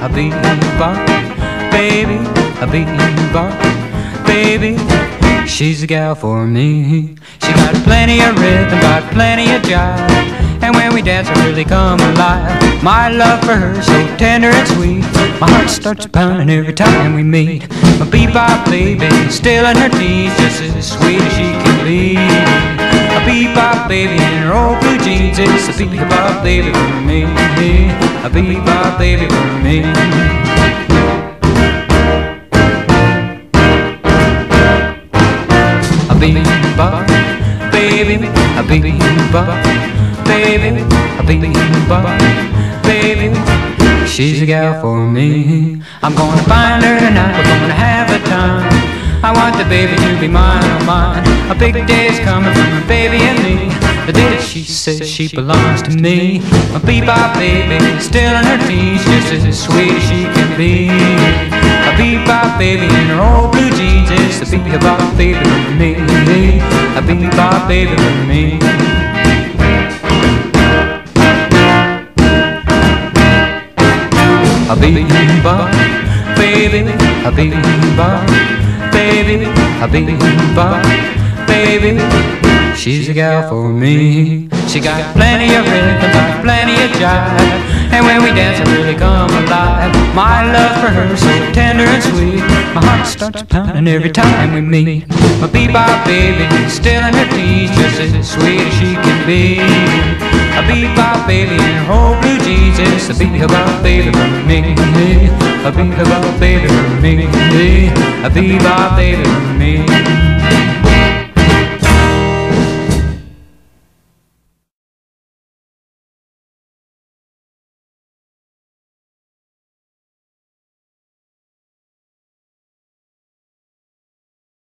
bebop, baby, bebop, baby. She's a gal for me. She got plenty of rhythm, got plenty of jive. And when we dance, I really come alive. My love for her so tender and sweet. My heart starts pounding every time we meet. My bebop baby, still in her teens, just as sweet as she can be. Bebop baby in her old blue jeans, it's a bebop baby for me. A bebop baby for me. A bebop baby, a bebop baby, a bebop baby. She's a gal for me. I'm gonna find her tonight. We're gonna have a time. I want the baby to be mine, mine. Big day's coming for my baby and me. The day that she says she belongs to me. My bebop baby, still in her teens, just as sweet as she can be. A bebop baby in her old blue jeans, it's the bebop baby for me. A bebop baby for me. A bebop, baby, a bebop, baby, a bebop, baby. She's a gal for me. She got plenty of rhythm, got plenty of jive. And when we dance, I really come alive. My love for her so tender and sweet. My heart starts pounding every time we meet. My bebop baby, still in her teens, just as sweet as she can be. A bebop baby in her old blue jeans, it's a bebop baby for me. A bebop baby for me. A bebop baby for me.